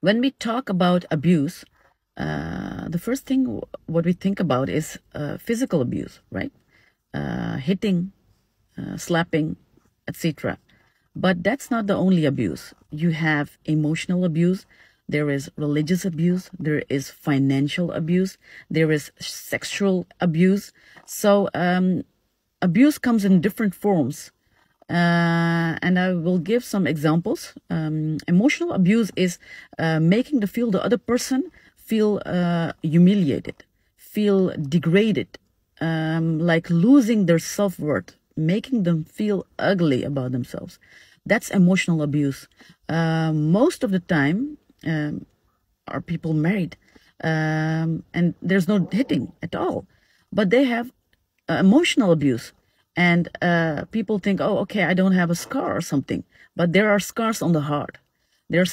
when we talk about abuse, uh, the first thing what we think about is uh, physical abuse, right? Uh, hitting, uh, slapping, etc. But that's not the only abuse. You have emotional abuse. There is religious abuse. There is financial abuse. There is sexual abuse. So um, abuse comes in different forms. Uh, and I will give some examples. Um, emotional abuse is uh, making the feel the other person feel uh, humiliated, feel degraded, um, like losing their self worth, making them feel ugly about themselves. That's emotional abuse. Uh, most of the time, um, are people married, um, and there's no hitting at all, but they have uh, emotional abuse and uh, people think oh okay i don't have a scar or something. But there are scars on the heart. There's